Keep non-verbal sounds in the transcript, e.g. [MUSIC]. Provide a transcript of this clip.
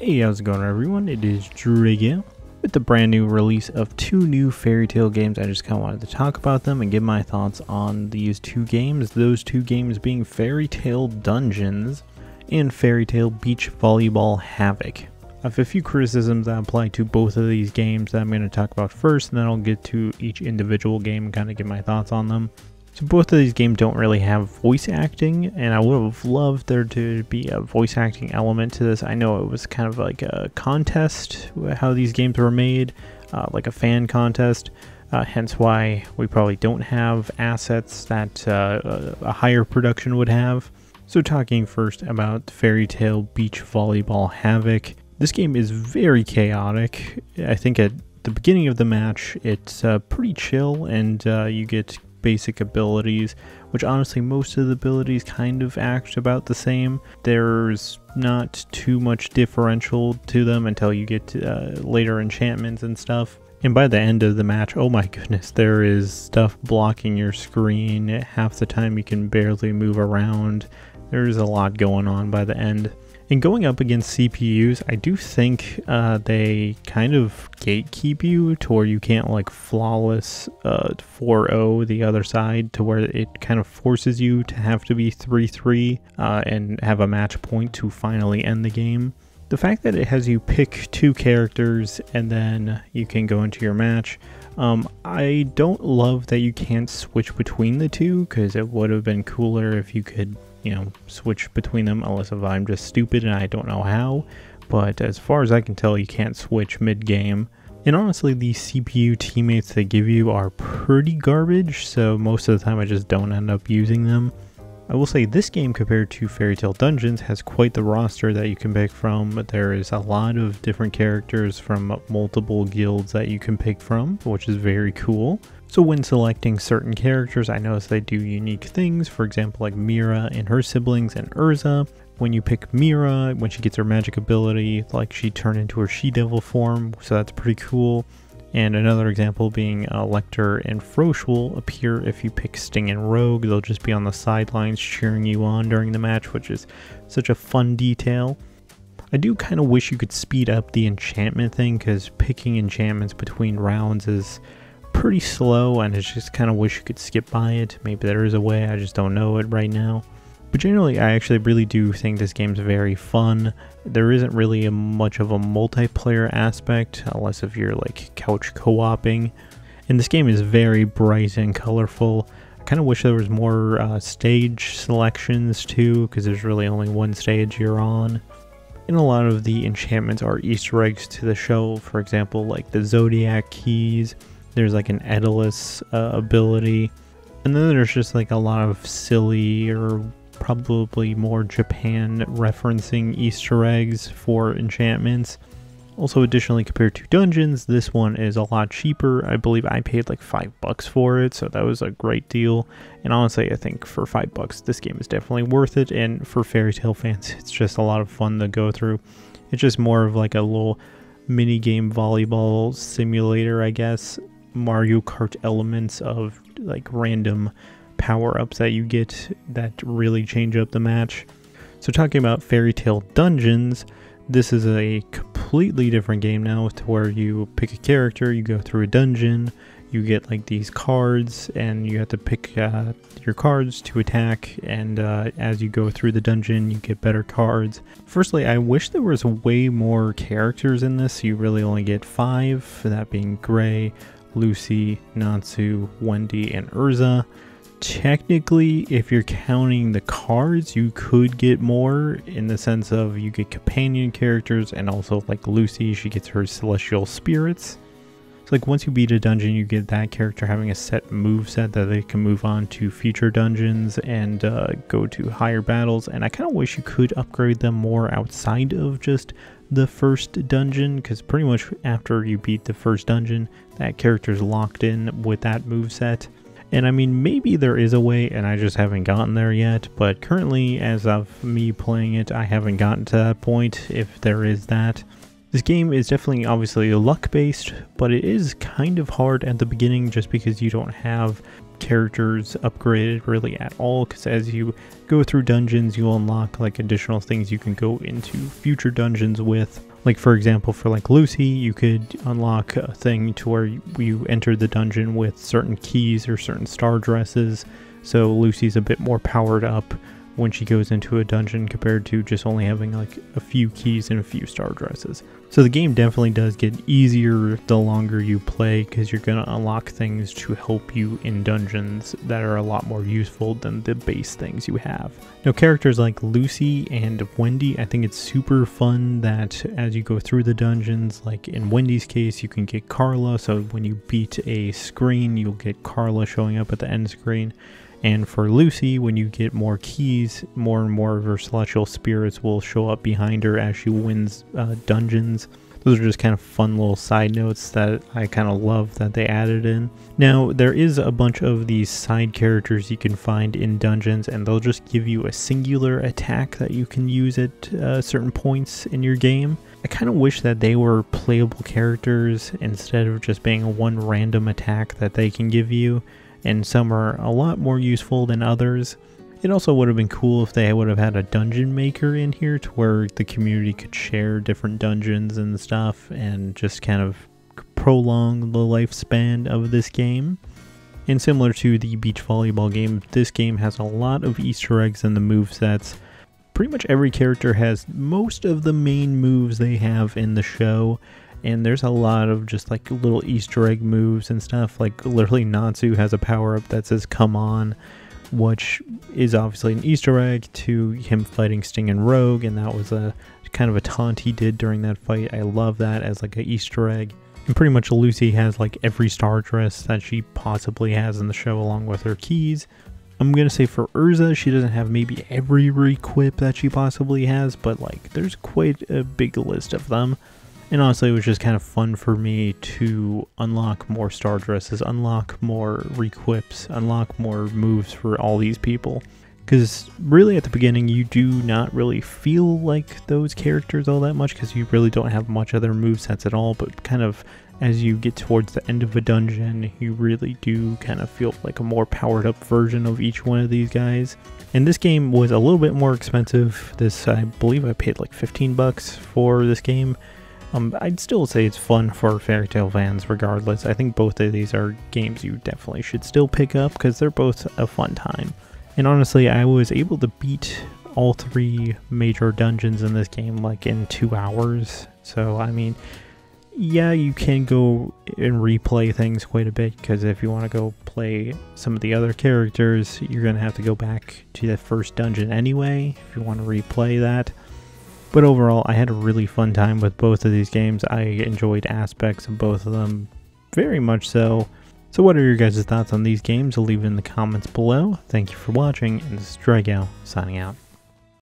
Hey, how's it going everyone? It is Drago with the brand new release of two new Fairy Tail games. I just kind of wanted to talk about them and give my thoughts on these two games. Those two games being Fairy Tail Dungeons and Fairy Tail Beach Volleyball Havoc. I have a few criticisms that apply to both of these games that I'm going to talk about first, and then I'll get to each individual game and kind of give my thoughts on them. So both of these games don't really have voice acting, and I would have loved there to be a voice acting element to this. I know it was kind of like a contest, how these games were made, uh, like a fan contest, uh, hence why we probably don't have assets that uh, a higher production would have. So talking first about Fairy Tail Beach Volleyball Havoc, this game is very chaotic. I think at the beginning of the match, it's uh, pretty chill, and uh, you get basic abilities, which honestly most of the abilities kind of act about the same. There's not too much differential to them until you get to uh, later enchantments and stuff. And by the end of the match, oh my goodness, there is stuff blocking your screen. Half the time you can barely move around. There's a lot going on by the end. And going up against CPUs, I do think uh, they kind of gatekeep you to where you can't like flawless uh, 4-0 the other side to where it kind of forces you to have to be 3-3 uh, and have a match point to finally end the game. The fact that it has you pick two characters and then you can go into your match, um, I don't love that you can't switch between the two because it would have been cooler if you could you know, switch between them unless if I'm just stupid and I don't know how. But as far as I can tell, you can't switch mid-game. And honestly, the CPU teammates they give you are pretty garbage, so most of the time I just don't end up using them. I will say this game compared to Fairy Tail Dungeons has quite the roster that you can pick from. There is a lot of different characters from multiple guilds that you can pick from, which is very cool. So when selecting certain characters, I notice they do unique things, for example like Mira and her siblings and Erza. When you pick Mira, when she gets her magic ability, like she turned into her she-devil form, so that's pretty cool. And another example being uh, Lecter and Frosh will appear if you pick Sting and Rogue. They'll just be on the sidelines cheering you on during the match, which is such a fun detail. I do kind of wish you could speed up the enchantment thing because picking enchantments between rounds is pretty slow and I just kind of wish you could skip by it. Maybe there is a way, I just don't know it right now. But generally, I actually really do think this game's very fun. There isn't really much of a multiplayer aspect, unless if you're like couch co-oping. And this game is very bright and colorful. I kind of wish there was more uh, stage selections too, because there's really only one stage you're on. And a lot of the enchantments are Easter eggs to the show, for example, like the Zodiac keys, there's like an Edolas uh, ability. And then there's just like a lot of silly or probably more Japan referencing Easter eggs for enchantments. Also, additionally, compared to Dungeons, this one is a lot cheaper. I believe I paid like five bucks for it, so that was a great deal. And honestly, I think for five bucks, this game is definitely worth it. And for Fairy Tail [LAUGHS] fans, it's just a lot of fun to go through. It's just more of like a little mini game volleyball simulator, I guess. Mario Kart elements of like random power ups that you get that really change up the match. So, talking about Fairy Tail Dungeons, this is a completely different game now to where you pick a character, you go through a dungeon, you get like these cards, and you have to pick uh, your cards to attack. And uh, as you go through the dungeon, you get better cards. Firstly, I wish there was way more characters in this. You really only get five, that being Gray, Lucy, Natsu, Wendy, and Erza. Technically, if you're counting the cards, you could get more in the sense of you get companion characters and also like Lucy, she gets her celestial spirits. So like once you beat a dungeon, you get that character having a set move set that they can move on to future dungeons and uh, go to higher battles. And I kind of wish you could upgrade them more outside of just the first dungeon because pretty much after you beat the first dungeon, that character's locked in with that move set. And I mean, maybe there is a way, and I just haven't gotten there yet. But currently, as of me playing it, I haven't gotten to that point, if there is that. This game is definitely obviously luck based, but it is kind of hard at the beginning just because you don't have characters upgraded really at all because as you go through dungeons, you'll unlock like additional things you can go into future dungeons with. Like for example, for like Lucy, you could unlock a thing to where you, you enter the dungeon with certain keys or certain star dresses. So Lucy's a bit more powered up when she goes into a dungeon compared to just only having like a few keys and a few star dresses. So the game definitely does get easier the longer you play because you're going to unlock things to help you in dungeons that are a lot more useful than the base things you have. Now characters like Lucy and Wendy, I think it's super fun that as you go through the dungeons, like in Wendy's case, you can get Carla, so when you beat a screen, you'll get Carla showing up at the end screen. And for Lucy, when you get more keys, more and more of her celestial spirits will show up behind her as she wins uh, dungeons. Those are just kind of fun little side notes that I kind of love that they added in. Now, there is a bunch of these side characters you can find in dungeons, and they'll just give you a singular attack that you can use at uh, certain points in your game. I kind of wish that they were playable characters instead of just being one random attack that they can give you and some are a lot more useful than others. It also would have been cool if they would have had a dungeon maker in here to where the community could share different dungeons and stuff and just kind of prolong the lifespan of this game. And similar to the beach volleyball game, this game has a lot of Easter eggs in the move sets. Pretty much every character has most of the main moves they have in the show, and there's a lot of just like little Easter egg moves and stuff. Like literally, Natsu has a power up that says "Come on," which is obviously an Easter egg to him fighting Sting and Rogue, and that was a kind of a taunt he did during that fight. I love that as like an Easter egg. And pretty much Lucy has like every star dress that she possibly has in the show along with her keys. I'm gonna say for Erza, she doesn't have maybe every requip that she possibly has, but like there's quite a big list of them. And honestly, it was just kind of fun for me to unlock more star dresses, unlock more requips, unlock more moves for all these people. Because really, at the beginning, you do not really feel like those characters all that much because you really don't have much other move sets at all. But kind of as you get towards the end of a dungeon, you really do kind of feel like a more powered up version of each one of these guys. And this game was a little bit more expensive. This, I believe I paid like 15 bucks for this game. Um, I'd still say it's fun for Fairy Tail fans regardless. I think both of these are games you definitely should still pick up because they're both a fun time. And honestly, I was able to beat all three major dungeons in this game like in two hours. So, I mean, yeah, you can go and replay things quite a bit because if you want to go play some of the other characters, you're going to have to go back to the first dungeon anyway if you want to replay that. But overall, I had a really fun time with both of these games. I enjoyed aspects of both of them very much so. So what are your guys' thoughts on these games? I'll leave it in the comments below. Thank you for watching, and this is Drago signing out.